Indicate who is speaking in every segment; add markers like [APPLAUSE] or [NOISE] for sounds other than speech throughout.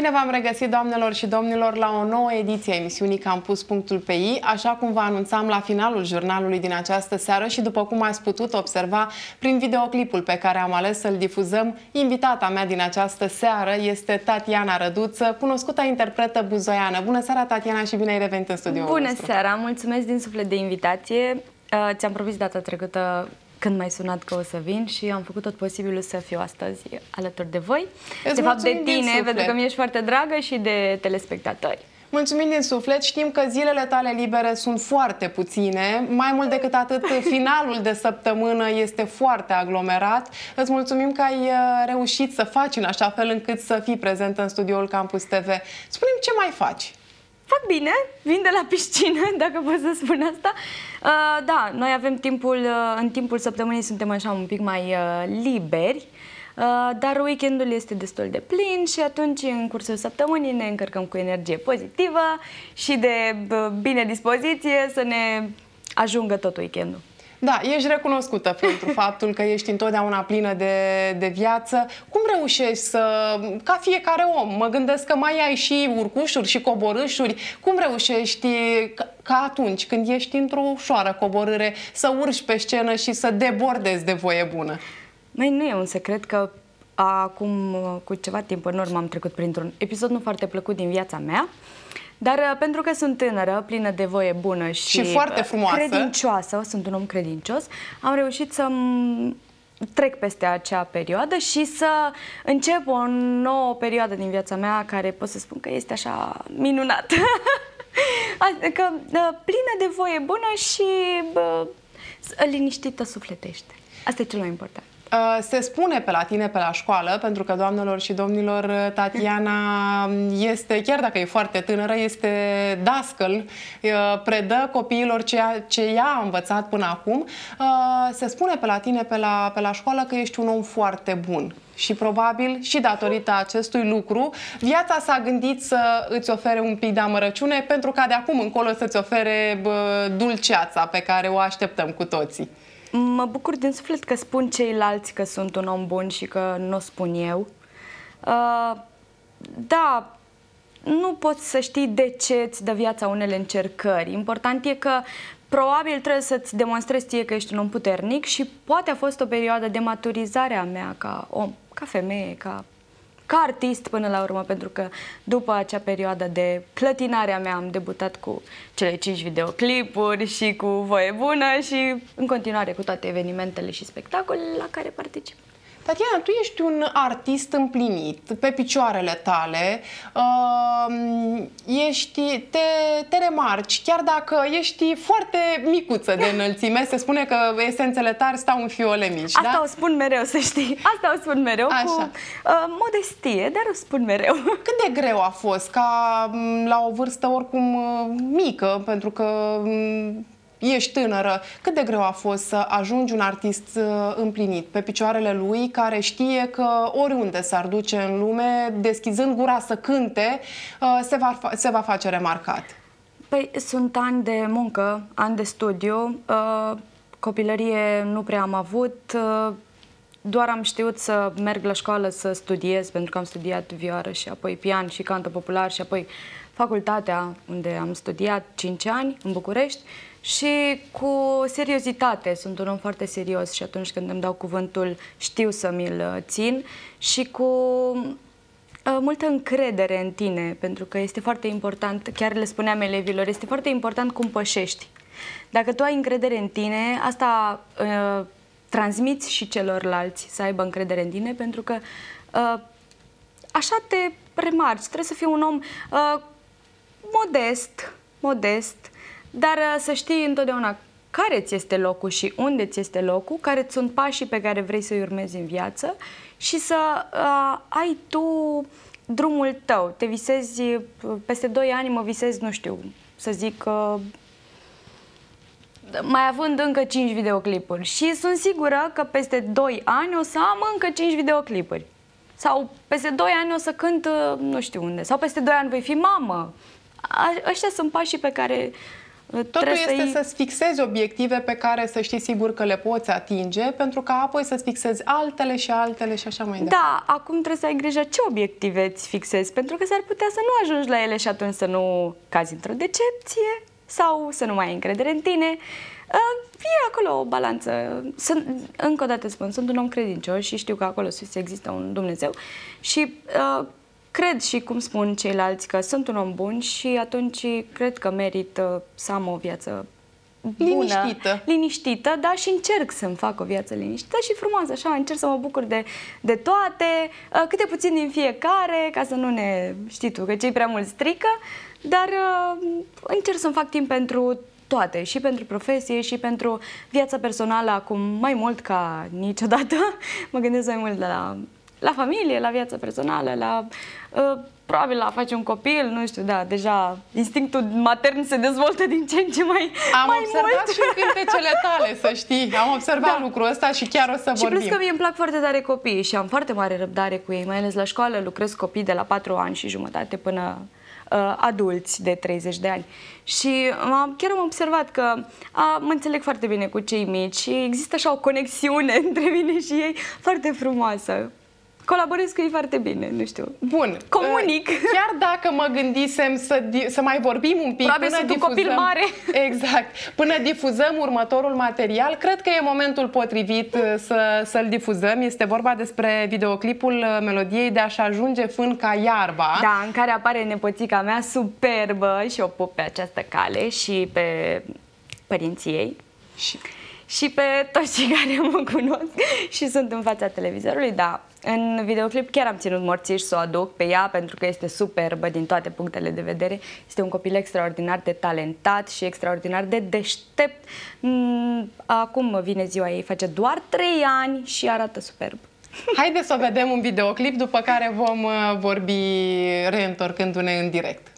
Speaker 1: Bine
Speaker 2: v-am regăsit, doamnelor și domnilor, la o nouă ediție a emisiunii Campus Punctul pe I. Așa cum vă anunțam la finalul jurnalului din această seară și după cum ați putut observa prin videoclipul pe care am ales să-l difuzăm, invitata mea din această seară este Tatiana Răduță, cunoscută interpretă buzoiană. Bună seara, Tatiana, și bine ai revenit în studioul
Speaker 3: Bună
Speaker 2: nostru.
Speaker 3: seara, mulțumesc din suflet de invitație. Uh, Ți-am promis data trecută când m-ai sunat că o să vin și am făcut tot posibilul să fiu astăzi alături de voi.
Speaker 2: Îți
Speaker 3: de fapt de
Speaker 2: mulțumim din
Speaker 3: tine,
Speaker 2: suflet.
Speaker 3: pentru că mi-ești foarte dragă și de telespectatori.
Speaker 2: Mulțumim din suflet. Știm că zilele tale libere sunt foarte puține. Mai mult decât atât, [LAUGHS] finalul de săptămână este foarte aglomerat. Îți mulțumim că ai uh, reușit să faci în așa fel încât să fii prezent în studioul Campus TV. Spune-mi ce mai faci?
Speaker 3: Fac bine, vin de la piscină, [LAUGHS] dacă pot să spun asta. Uh, da, noi avem timpul, uh, în timpul săptămânii suntem așa un pic mai uh, liberi, uh, dar weekendul este destul de plin și atunci în cursul săptămânii ne încărcăm cu energie pozitivă și de uh, bine dispoziție să ne ajungă tot weekendul.
Speaker 2: Da, ești recunoscută pentru [LAUGHS] faptul că ești întotdeauna plină de, de viață. Cum reușești să, ca fiecare om, mă gândesc că mai ai și urcușuri și coborâșuri, cum reușești ca, ca atunci când ești într-o ușoară coborâre să urci pe scenă și să debordezi de voie bună?
Speaker 3: Mai nu e un secret că acum cu ceva timp în urmă am trecut printr-un episod nu foarte plăcut din viața mea, dar uh, pentru că sunt tânără, plină de voie bună și,
Speaker 2: Și foarte
Speaker 3: uh,
Speaker 2: frumoasă.
Speaker 3: credincioasă, sunt un om credincios, am reușit să trec peste acea perioadă și să încep o nouă perioadă din viața mea care pot să spun că este așa minunată. [LAUGHS] adică uh, plină de voie bună și bă, liniștită sufletește. Asta e cel mai important.
Speaker 2: Uh, Se spune pe la tine pe la școală, pentru că, doamnelor și domnilor, uh, Tatiana este, chiar dacă e foarte tânără, este dascăl, uh, predă copiilor ceea ce ea a învățat până acum. Uh, Se spune pe la tine pe la, pe la școală că ești un om foarte bun. Și probabil și datorită acestui lucru, viața s-a gândit să îți ofere un pic de amărăciune pentru ca de acum încolo să-ți ofere bă, dulceața pe care o așteptăm cu toții.
Speaker 3: Mă bucur din suflet că spun ceilalți că sunt un om bun și că nu o spun eu. Uh, da, nu poți să știi de ce îți dă viața unele încercări. Important e că probabil trebuie să-ți demonstrezi ție că ești un om puternic și poate a fost o perioadă de maturizare a mea ca om, ca femeie, ca, ca artist până la urmă, pentru că după acea perioadă de clătinare a mea am debutat cu cele cinci videoclipuri și cu Voie Bună și în continuare cu toate evenimentele și spectacolele la care particip.
Speaker 2: Tatiana, tu ești un artist împlinit, pe picioarele tale, uh, ești, te, te remarci, chiar dacă ești foarte micuță de [LAUGHS] înălțime, se spune că esențele tari stau în fiole mici,
Speaker 3: Asta
Speaker 2: da?
Speaker 3: o spun mereu, să știi. Asta o spun mereu
Speaker 2: Așa.
Speaker 3: cu uh, modestie, dar o spun mereu. [LAUGHS]
Speaker 2: Cât de greu a fost ca m, la o vârstă oricum uh, mică, pentru că m, ești tânără, cât de greu a fost să ajungi un artist uh, împlinit pe picioarele lui, care știe că oriunde s-ar duce în lume, deschizând gura să cânte, uh, se va, fa- se va face remarcat.
Speaker 3: Păi sunt ani de muncă, ani de studiu. Uh, copilărie nu prea am avut. Uh, doar am știut să merg la școală să studiez, pentru că am studiat vioară și apoi pian și canto popular și apoi facultatea unde am studiat 5 ani în București și cu seriozitate. Sunt un om foarte serios și atunci când îmi dau cuvântul știu să mi-l uh, țin și cu Uh, multă încredere în tine, pentru că este foarte important, chiar le spuneam elevilor, este foarte important cum pășești. Dacă tu ai încredere în tine, asta uh, transmiți și celorlalți să aibă încredere în tine, pentru că uh, așa te remarci. Trebuie să fii un om uh, modest, modest, dar uh, să știi întotdeauna care ți este locul și unde ți este locul, care sunt pașii pe care vrei să-i urmezi în viață și să uh, ai tu drumul tău. Te visezi, uh, peste 2 ani mă visezi, nu știu, să zic, uh, mai având încă 5 videoclipuri și sunt sigură că peste 2 ani o să am încă 5 videoclipuri. Sau peste 2 ani o să cânt uh, nu știu unde. Sau peste 2 ani voi fi mamă. A, ăștia sunt pașii pe care uh,
Speaker 2: Totul
Speaker 3: trebuie
Speaker 2: este
Speaker 3: să-i...
Speaker 2: să-ți fixezi obiective pe care să știi sigur că le poți atinge, pentru ca apoi să-ți fixezi altele și altele și așa mai departe.
Speaker 3: Da, acum trebuie să ai grijă ce obiective îți fixezi, pentru că s-ar putea să nu ajungi la ele și atunci să nu cazi într-o decepție sau să nu mai ai încredere în tine. Uh, E acolo o balanță. Sunt, încă o dată spun, sunt un om credincios și știu că acolo sus există un Dumnezeu și uh, cred și cum spun ceilalți că sunt un om bun și atunci cred că merit uh, să am o viață bună,
Speaker 2: Liniștită.
Speaker 3: liniștită, dar și încerc să-mi fac o viață liniștită și frumoasă, așa, încerc să mă bucur de, de toate, uh, câte puțin din fiecare, ca să nu ne, știi tu, că cei prea mult strică, dar uh, încerc să-mi fac timp pentru toate, și pentru profesie, și pentru viața personală, acum mai mult ca niciodată. [LAUGHS] mă gândesc mai mult la, la familie, la viața personală, la... Uh, probabil la a face un copil, nu știu, da, deja instinctul matern se dezvoltă din ce în ce mai,
Speaker 2: Am
Speaker 3: mai
Speaker 2: observat
Speaker 3: mult.
Speaker 2: și în cântecele tale, să știi. Am observat
Speaker 3: Da.
Speaker 2: lucrul ăsta și chiar o să
Speaker 3: Și
Speaker 2: vorbim.
Speaker 3: plus că mie îmi plac foarte tare copiii și am foarte mare răbdare cu ei, mai ales la școală lucrez copii de la 4 ani și jumătate până uh, adulți de 30 de ani. Și am, chiar am observat că a, mă înțeleg foarte bine cu cei mici și există așa o conexiune [LAUGHS] între mine și ei foarte frumoasă. Colaborez cu ei foarte bine, nu știu.
Speaker 2: Bun.
Speaker 3: Comunic.
Speaker 2: Uh, Chiar dacă mă gândisem să, di- să mai vorbim un pic
Speaker 3: Probabil
Speaker 2: până
Speaker 3: sunt un
Speaker 2: difuzăm...
Speaker 3: copil mare. [LAUGHS]
Speaker 2: Exact. Până difuzăm următorul material, cred că e momentul potrivit uh, să, să-l difuzăm. Este vorba despre videoclipul uh, melodiei de a-și ajunge fân ca iarba.
Speaker 3: Da, în care apare nepoțica mea superbă și o pup pe această cale și pe părinții ei.
Speaker 2: Și și pe toți cei care mă cunosc [LAUGHS] și sunt în fața televizorului, da. În videoclip chiar am ținut morțiș să o aduc pe ea pentru că este superbă din toate punctele de vedere. Este un copil extraordinar de talentat și extraordinar de deștept. Mm, Acum vine ziua ei, face doar 3 ani și arată superb. [LAUGHS]
Speaker 3: Haideți să o vedem un videoclip, după care vom uh, vorbi reîntorcându-ne în direct.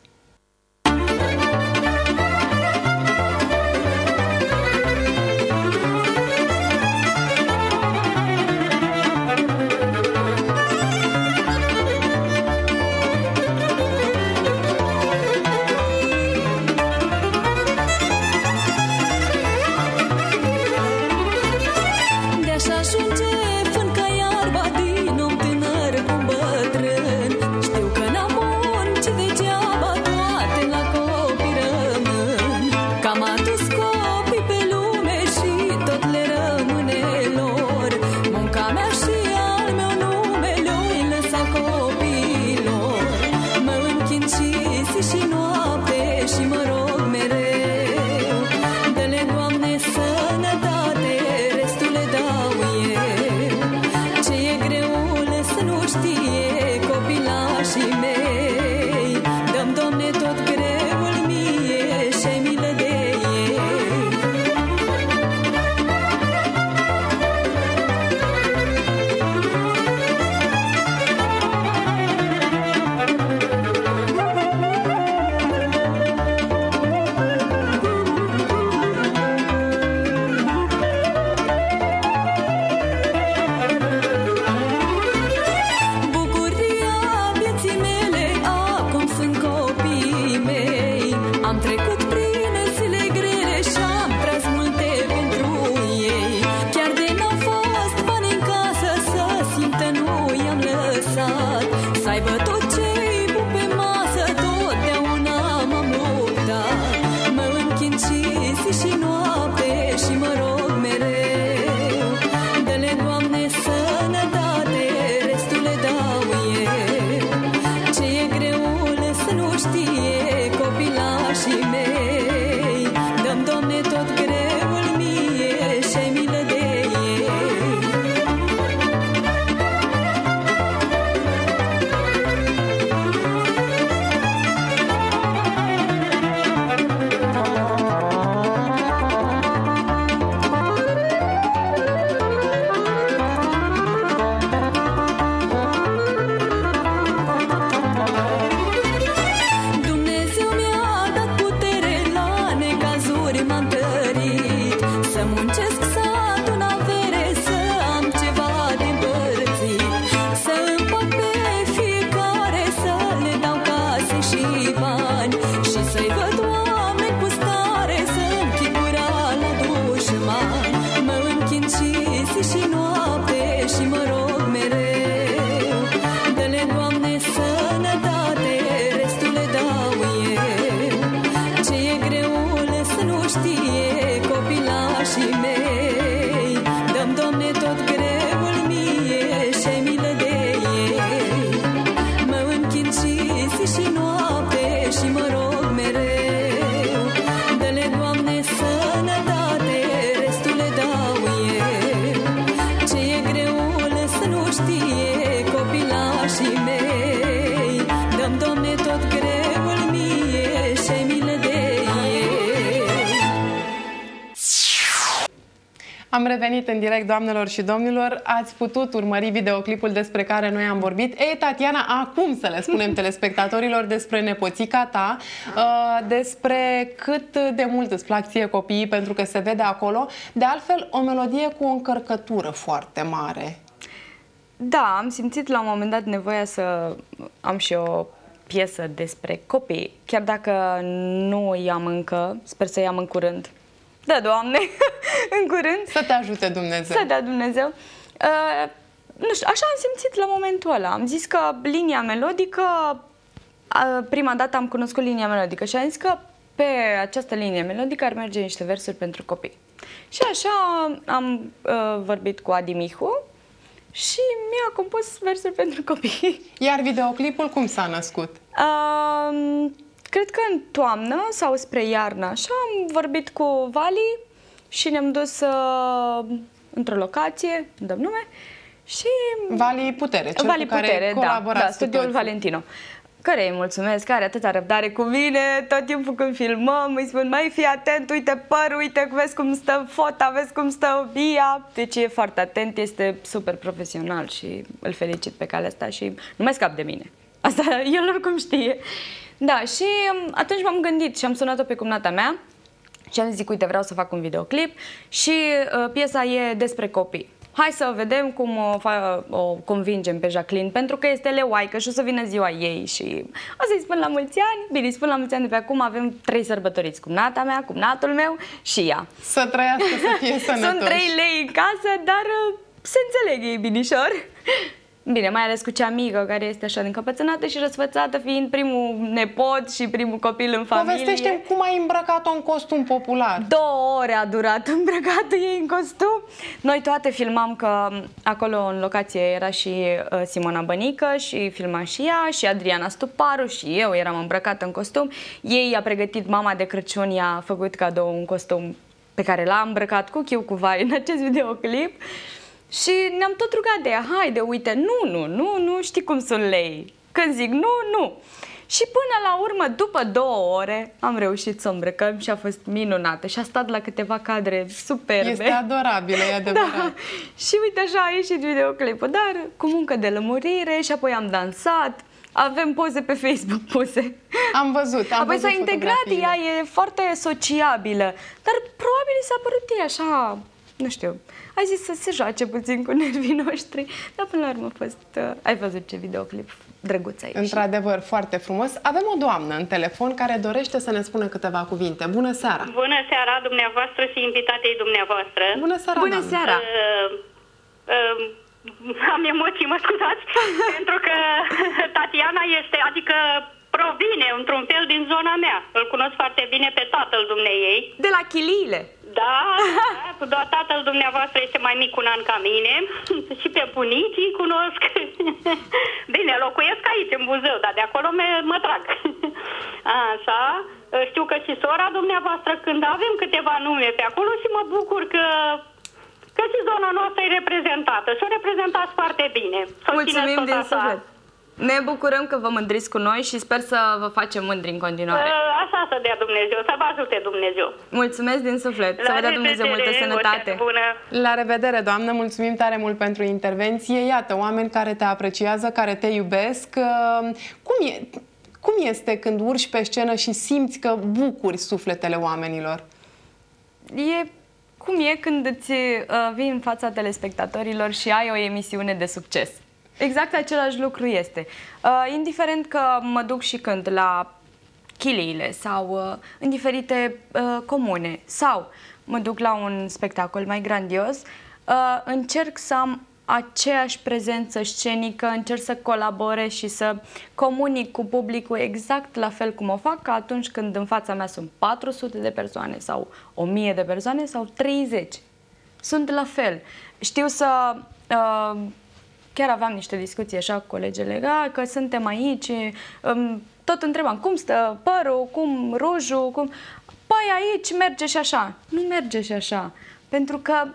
Speaker 4: Doamne,
Speaker 3: Am revenit în direct, doamnelor și domnilor. Ați putut urmări videoclipul despre care noi am vorbit. Ei, Tatiana, acum să le spunem [LAUGHS] telespectatorilor despre nepoțica ta, uh, despre cât de mult îți plac ție copiii, pentru că se vede acolo. De altfel, o melodie cu o încărcătură foarte mare.
Speaker 2: Da, am simțit la un moment dat nevoia să am și o piesă despre copii, chiar dacă nu i-am încă, sper să i-am în curând. Da, Doamne, [LAUGHS] [LAUGHS] în curând.
Speaker 3: Să te ajute Dumnezeu.
Speaker 2: Să dea Dumnezeu. Uh, nu știu, așa am simțit la momentul ăla. Am zis că linia melodică, uh, prima dată am cunoscut linia melodică și am zis că pe această linie melodică ar merge niște versuri pentru copii. Și așa am uh, vorbit cu Adi Mihu și mi-a compus versuri pentru copii. [LAUGHS]
Speaker 3: Iar videoclipul cum s-a născut?
Speaker 2: Uh, cred că în toamnă sau spre iarnă. Așa am vorbit cu Vali
Speaker 3: și ne-am dus uh, într-o locație, nu dăm nume, și
Speaker 2: Vali Putere, cel
Speaker 3: Vali
Speaker 2: cu care
Speaker 3: Putere, da,
Speaker 2: colaborați
Speaker 3: da,
Speaker 2: cu
Speaker 3: studioul
Speaker 2: toții.
Speaker 3: Valentino. Care îi mulțumesc, care are atâta răbdare cu mine, tot timpul când filmăm, îi spun, mai fii atent, uite părul, uite, vezi cum stă fota, vezi cum stă Bia. Deci e foarte atent, este super profesional și îl felicit pe calea asta și nu mai scap de mine. Asta [LAUGHS] el oricum știe. Da, și um, atunci m-am gândit și am sunat-o pe cumnata mea și am zis, uite, vreau să fac un videoclip și uh, piesa e despre copii. Hai să vedem cum o, fa- o convingem pe Jacqueline, pentru că este leoaică și o să vină ziua ei și o să-i spun la mulți ani. Bine, îi spun la mulți ani de pe acum, avem trei sărbătoriți, cumnata mea, cumnatul meu și ea.
Speaker 2: Să trăiască, să fie [LAUGHS] sănătoși.
Speaker 3: Sunt 3 lei în casă, dar uh, se înțeleg ei binișor. Bine, mai ales cu cea mică care este așa încăpățânată și răsfățată fiind primul nepot și primul copil în familie.
Speaker 2: Povestește cum ai îmbrăcat-o în costum popular.
Speaker 3: Două ore a durat îmbrăcată ei în costum. Noi toate filmam că acolo în locație era și uh, Simona Bănică și filma și ea și Adriana Stuparu și eu eram îmbrăcată în costum. Ei a pregătit mama de Crăciun, i-a făcut cadou un costum pe care l-a îmbrăcat cu chiu cu vai în acest [LAUGHS] videoclip. Și ne-am tot rugat de ea, haide, uite, nu, nu, nu, nu, știi cum sunt lei. Când zic nu, nu. Și până la urmă, după două ore, am reușit să o îmbrăcăm și a fost minunată. Și a stat la câteva cadre superbe.
Speaker 2: Este adorabilă, e adevărat. [LAUGHS]
Speaker 3: Da. Și uite așa a ieșit videoclipul, dar cu muncă de lămurire și apoi am dansat. Avem poze pe Facebook puse.
Speaker 2: Am văzut, am
Speaker 3: Apoi
Speaker 2: văzut
Speaker 3: s-a integrat,
Speaker 2: fotografiile.
Speaker 3: ea e foarte sociabilă, dar probabil i s-a părut ei așa, nu știu, ai zis să se joace puțin cu nervii [LAUGHS] noștri, dar până la urmă a fost, uh, ai văzut ce videoclip drăguț aici.
Speaker 2: Într-adevăr, foarte frumos. Avem o doamnă în telefon care dorește să ne spună câteva cuvinte. Bună seara!
Speaker 5: Bună seara dumneavoastră și invitatei dumneavoastră.
Speaker 2: Bună seara,
Speaker 3: Bună
Speaker 2: doamnă.
Speaker 3: seara!
Speaker 5: Uh, uh, am emoții, mă scuzați, [LAUGHS] pentru că Tatiana este, adică provine într-un fel din zona mea. Îl cunosc foarte bine pe tatăl dumneiei.
Speaker 3: De la chiliile.
Speaker 5: Da, [LAUGHS] da, doar tatăl dumneavoastră este mai mic un an ca mine [LAUGHS] și pe bunicii cunosc. [LAUGHS] Bine, locuiesc aici, în Buzău, dar de acolo mă, mă trag. Așa, știu că și sora dumneavoastră, când avem câteva nume pe acolo și mă bucur că că și zona noastră e reprezentată și o reprezentați foarte bine. Să o țineți
Speaker 3: Mulțumim
Speaker 5: tot
Speaker 3: din
Speaker 5: așa.
Speaker 3: suflet. Ne bucurăm că vă mândriți cu noi și sper să vă facem mândri în continuare.
Speaker 5: Uh, Așa să dea Dumnezeu, să vă ajute Dumnezeu.
Speaker 3: Mulțumesc din suflet. Să vă dea Dumnezeu multă
Speaker 5: revedere, o
Speaker 3: sănătate.
Speaker 5: seară Bună.
Speaker 2: La revedere, doamnă, mulțumim tare mult pentru intervenție. Iată, oameni care te apreciază, care te iubesc. Uh, Cum, e, cum este când urci pe scenă și simți că bucuri sufletele oamenilor?
Speaker 3: E cum e când îți uh, vii în fața telespectatorilor și ai o emisiune de succes. Exact același lucru este. Uh, indiferent că mă duc și cânt la chiliile sau uh, în diferite uh, comune sau mă duc la un spectacol mai grandios, uh, încerc să am aceeași prezență scenică, încerc să colaborez și să comunic cu publicul exact la fel cum o fac ca atunci când în fața mea sunt 400 de persoane sau 1000 de persoane sau 30. Sunt la fel. Știu să... Uh, chiar aveam niște discuții așa cu colegele, "A, că suntem aici, um, tot întrebam cum stă părul, cum rujul, cum... Păi aici merge și așa. Nu merge și așa. Pentru că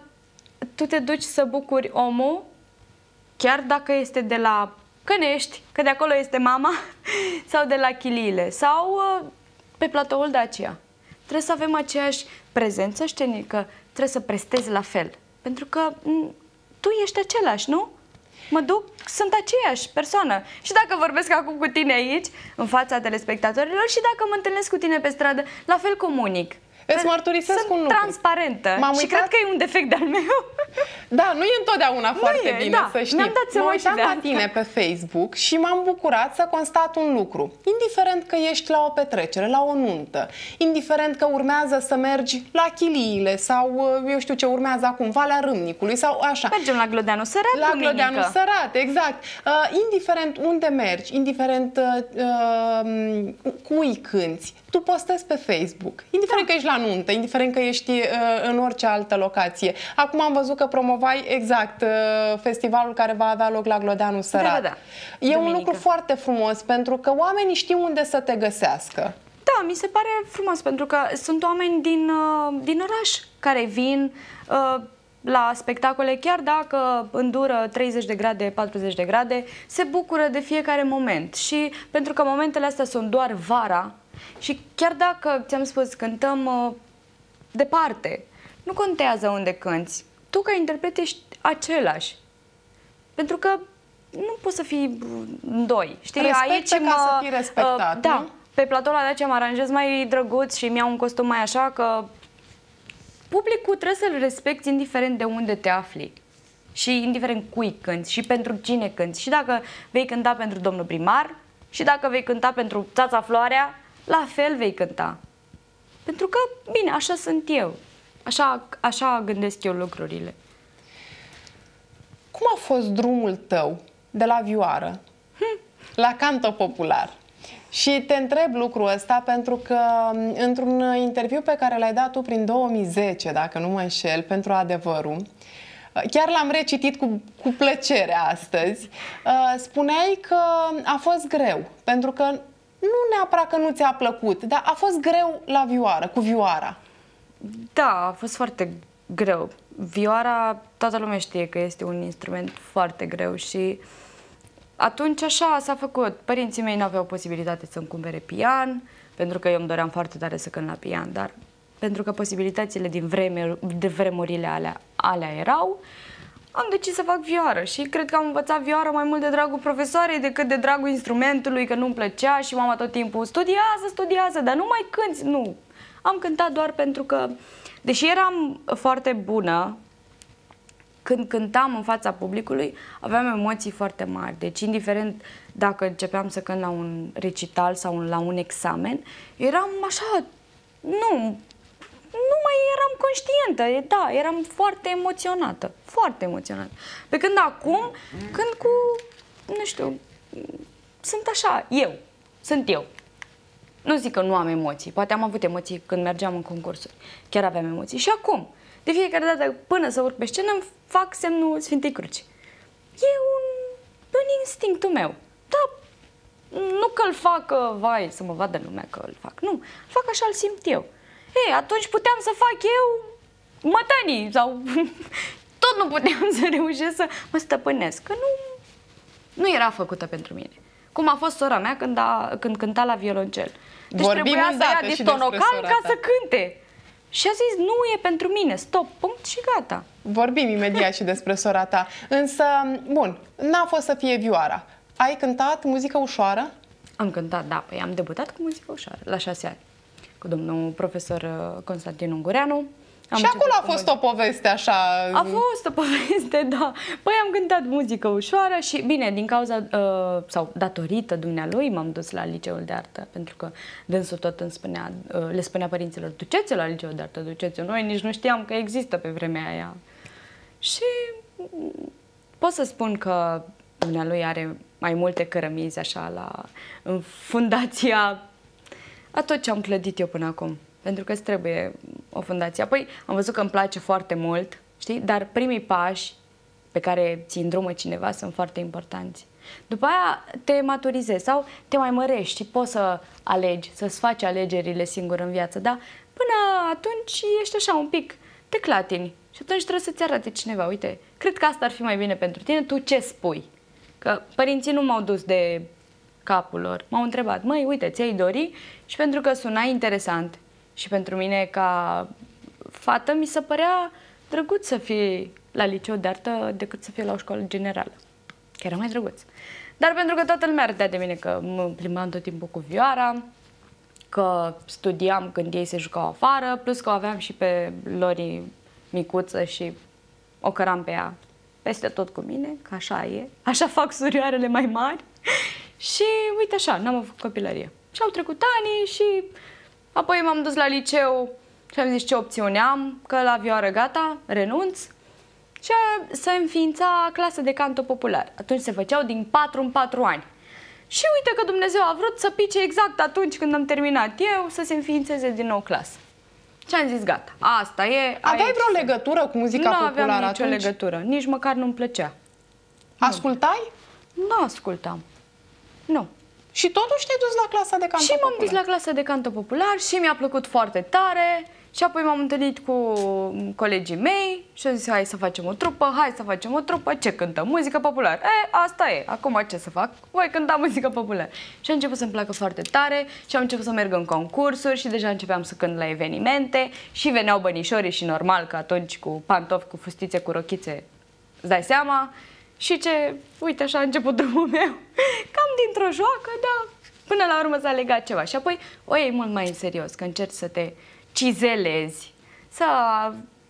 Speaker 3: tu te duci să bucuri omul, chiar dacă este de la Cănești, că de acolo este mama, [LAUGHS] sau de la Chiliile, sau uh, pe platoul Dacia. Trebuie să avem aceeași prezență scenică, trebuie să prestezi la fel. Pentru că m, tu ești același, nu? Mă duc, sunt aceeași persoană. Și dacă vorbesc acum cu tine aici, în fața telespectatorilor, și dacă mă întâlnesc cu tine pe stradă, la fel comunic.
Speaker 2: Îți mărturisesc
Speaker 3: Sunt
Speaker 2: un lucru.
Speaker 3: transparentă
Speaker 2: M-am
Speaker 3: și
Speaker 2: uitat-
Speaker 3: cred că e un defect de-al meu.
Speaker 2: Da, nu e întotdeauna foarte
Speaker 3: e,
Speaker 2: bine
Speaker 3: da.
Speaker 2: să știi.
Speaker 3: Mi-am dat seama
Speaker 2: Mă
Speaker 3: și
Speaker 2: uitam
Speaker 3: de
Speaker 2: la
Speaker 3: asta.
Speaker 2: tine pe Facebook și m-am bucurat să constat un lucru. Indiferent că ești la o petrecere, la o nuntă, indiferent că urmează să mergi la chiliile sau uh, eu știu ce urmează acum, Valea Râmnicului sau așa.
Speaker 3: Mergem la Glodeanu Sărat,
Speaker 2: La
Speaker 3: duminică.
Speaker 2: Glodeanu Sărat, exact. Uh, indiferent unde mergi, indiferent uh, uh, cui cânti, tu postezi pe Facebook. Indiferent
Speaker 3: Da.
Speaker 2: că ești la nuntă, indiferent că ești uh, în orice altă locație. Acum am văzut că promovai exact uh, festivalul care va avea loc la Glodeanu Sărat.
Speaker 3: da, da.
Speaker 2: E un
Speaker 3: Duminică.
Speaker 2: lucru foarte frumos pentru că oamenii știu unde să te găsească.
Speaker 3: Da, mi se pare frumos pentru că sunt oameni din, uh, din oraș care vin uh, la spectacole, chiar dacă îndură 30 de grade, 40 de grade, se bucură de fiecare moment. Și pentru că momentele astea sunt doar vara și chiar dacă, ți-am spus, cântăm uh, departe, nu contează unde cânti. Tu ca interpret ești același. Pentru că nu poți să fii doi. Știi,
Speaker 2: Respectă
Speaker 3: aici
Speaker 2: ca
Speaker 3: mă,
Speaker 2: să fii respectat,
Speaker 3: uh, da,
Speaker 2: nu?
Speaker 3: pe platoul ăla ce mă aranjez mai drăguț și mi-au un costum mai așa că publicul trebuie să-l respecti indiferent de unde te afli și indiferent cui cânti și pentru cine cânti și dacă vei cânta pentru domnul primar și dacă vei cânta pentru țața Floarea, la fel vei cânta. Pentru că, bine, așa sunt eu. Așa, așa gândesc eu lucrurile.
Speaker 2: Cum a fost drumul tău de la vioară la canto popular? Și te întreb lucrul ăsta pentru că m, într-un interviu pe care l-ai dat tu prin 2010, dacă nu mă înșel, pentru adevărul, chiar l-am recitit cu, cu plăcere astăzi, uh, spuneai că a fost greu, pentru că nu neapărat că nu ți-a plăcut, dar a fost greu la vioară, cu vioara.
Speaker 3: Da, a fost foarte greu. Vioara, toată lumea știe că este un instrument foarte greu și atunci așa s-a făcut. Părinții mei nu aveau posibilitate să-mi cumpere pian, pentru că eu îmi doream foarte tare să cânt la pian, dar pentru că posibilitățile din vreme, de vremurile alea, alea erau, am decis să fac vioară și cred că am învățat vioară mai mult de dragul profesoarei decât de dragul instrumentului, că nu-mi plăcea și mama tot timpul studiază, studiază, dar nu mai cânti. Nu, am cântat doar pentru că, deși eram foarte bună, când cântam în fața publicului, aveam emoții foarte mari. Deci, indiferent dacă începeam să cânt la un recital sau la un examen, eram așa, nu, nu mai eram conștientă. E- Da, eram foarte emoționată, foarte emoționată. Pe când acum, când cu, nu știu, sunt așa, eu, sunt eu. Nu zic că nu am emoții, poate am avut emoții când mergeam în concursuri, chiar aveam emoții. Și acum, de fiecare dată, până să urc pe scenă, îmi fac semnul Sfintei Cruci. E un, un instinctul meu. Da, nu că îl fac, uh, vai, să mă vadă lumea că îl fac. Nu, îl fac așa, îl simt eu. Ei, atunci puteam să fac eu mătănii sau [LAUGHS] tot nu puteam să reușesc să mă stăpânesc, că nu, nu era făcută pentru mine. Cum a fost sora mea când, a, când cânta la violoncel. Deci
Speaker 2: Vorbim
Speaker 3: trebuia să
Speaker 2: îndată
Speaker 3: ia
Speaker 2: și
Speaker 3: distonocal
Speaker 2: despre sora
Speaker 3: ca
Speaker 2: ta.
Speaker 3: să cânte. Și a zis, nu e pentru mine, stop, punct și gata.
Speaker 2: Vorbim imediat și despre sora ta. Însă, bun, n-a fost să fie vioara. Ai cântat muzică ușoară?
Speaker 3: Am cântat, da, păi am debutat cu muzică ușoară, la șase ani, cu domnul profesor uh, Constantin Ungureanu. Am
Speaker 2: și
Speaker 3: început
Speaker 2: acolo a
Speaker 3: cu
Speaker 2: fost o poveste așa...
Speaker 3: A fost o poveste, [LAUGHS] da. Păi am cântat muzică ușoară și, bine, din cauza uh, sau datorită dumnealui m-am dus la liceul de artă, pentru că dânsul tot îmi spunea, uh, le spunea părinților, duceți la liceul de artă, duceți Noi nici nu știam că există pe vremea aia. Și mm, pot să spun că dumnealui are mai multe cărămizi așa la, în fundația a tot ce am clădit eu până acum. Pentru că îți trebuie o fundație. Apoi am văzut că îmi place foarte mult, știi? Dar primii pași pe care ți îndrumă cineva sunt foarte importanți. După aia te maturizezi sau te mai mărești și poți să alegi, să-ți faci alegerile singur în viață, dar până atunci ești așa un pic, te clatini și atunci trebuie să-ți arate cineva, uite, cred că asta ar fi mai bine pentru tine, tu ce spui? Că părinții nu m-au dus de capul lor. M-au întrebat, măi, uite, ți-ai dori? Și pentru că suna interesant și pentru mine ca fată mi se părea drăguț să fie la liceu de artă decât să fie la o școală generală. Că era mai drăguț. Dar pentru că toată lumea râdea de mine că mă plimbam tot timpul cu vioara, că studiam când ei se jucau afară, plus că o aveam și pe Lori micuță și o căram pe ea peste tot cu mine, că așa e, așa fac surioarele mai mari [LAUGHS] și uite așa, n-am avut copilărie. Și au trecut ani și apoi m-am dus la liceu și am zis ce opțiune am, că la vioară gata, renunț și a- se înființa clasă de canto popular. Atunci se făceau din 4 în 4 ani. Și uite că Dumnezeu a vrut să pice exact atunci când am terminat eu să se înființeze din nou clasă. Și am zis gata, asta e.
Speaker 2: Aveai
Speaker 3: aici
Speaker 2: vreo
Speaker 3: sunt.
Speaker 2: legătură cu muzica
Speaker 3: nu
Speaker 2: populară
Speaker 3: aveam nicio
Speaker 2: atunci?
Speaker 3: legătură, nici măcar nu-mi plăcea.
Speaker 2: Ascultai?
Speaker 3: Nu ascultam. Nu.
Speaker 2: Și totuși te-ai dus la clasa de canto
Speaker 6: Și m-am dus
Speaker 2: popular.
Speaker 6: la clasa de canto popular și mi-a plăcut foarte tare. Și apoi m-am întâlnit cu colegii mei și am zis, hai să facem o trupă, hai să facem o trupă, ce cântăm? Muzică populară. E, asta e, acum ce să fac? Voi cânta muzică populară. Și a început să-mi placă foarte tare și am început să merg în concursuri și deja începeam să cânt la evenimente și veneau bănișorii și normal că atunci cu pantofi, cu fustițe, cu rochițe, îți dai seama. Și ce, uite așa a început drumul [LAUGHS] meu, cam dintr-o joacă, dar până la urmă s-a legat ceva. Și apoi o iei mult mai în serios, că încerci să te cizelezi, să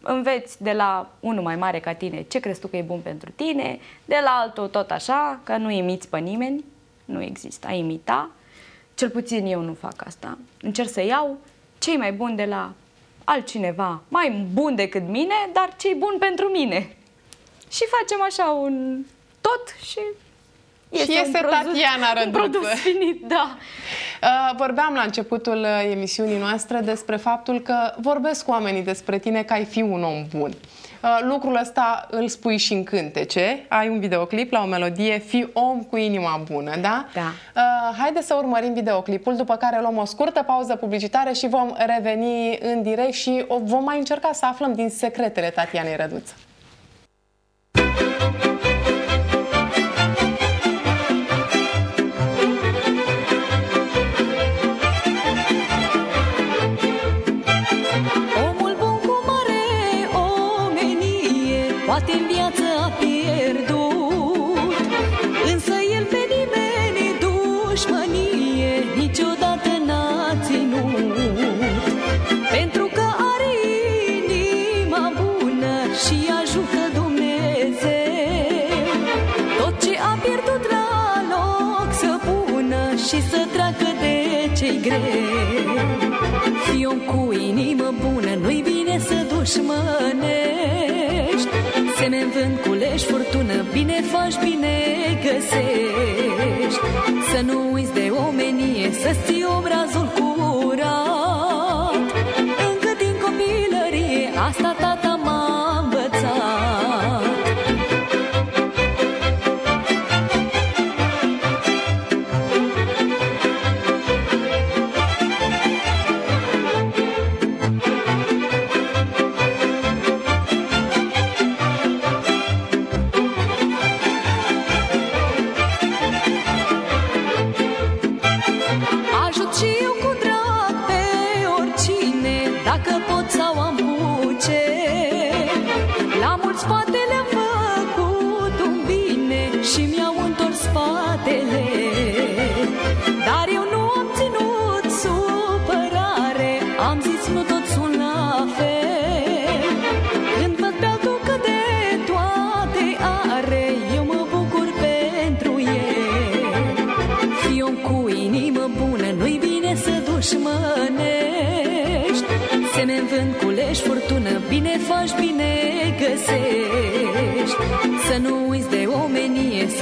Speaker 6: înveți de la unul mai mare ca tine ce crezi tu că e bun pentru tine, de la altul tot așa, că nu imiți pe nimeni, nu există a imita. Cel puțin eu nu fac asta. Încerc să iau cei mai buni de la altcineva, mai bun decât mine, dar cei buni pentru mine. Și facem așa un tot și
Speaker 2: Și este
Speaker 6: un produs,
Speaker 2: Tatiana [LAUGHS]
Speaker 6: un produs
Speaker 2: Răduță.
Speaker 6: finit, da.
Speaker 2: Uh, Vorbeam la începutul uh, emisiunii noastre despre faptul că vorbesc cu oamenii despre tine că ai fi un om bun. Uh, Lucrul ăsta îl spui și în cântece. Ai un videoclip la o melodie, fi om cu inima bună, da?
Speaker 6: Da.
Speaker 2: Uh, Haide să urmărim videoclipul, după care luăm o scurtă pauză publicitară și vom reveni în direct și o- vom mai încerca să aflăm din secretele Tatianei Răduță.
Speaker 3: Fii om cu inimă bună, nu-i bine să dușmănești. Seme în vânt, culești furtună, bine faci, bine găsești. Să nu uiți de omenie, să-ți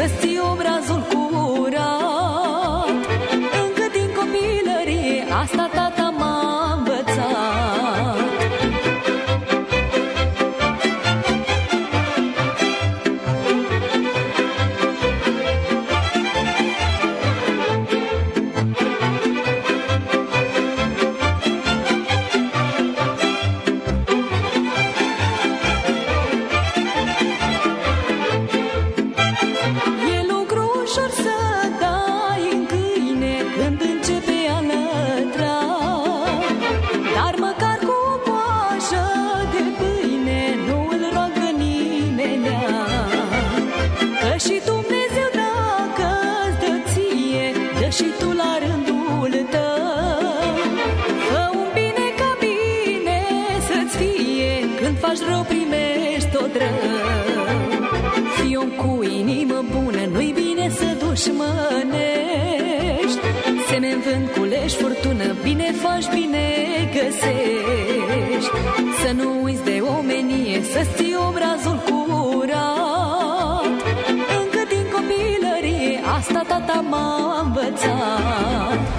Speaker 3: omenie, vânt, culești furtună, bine faci, bine găsești. Să nu uiți de omenie, să-ți ții obrazul curat. Încă din copilărie, asta tata m-a învățat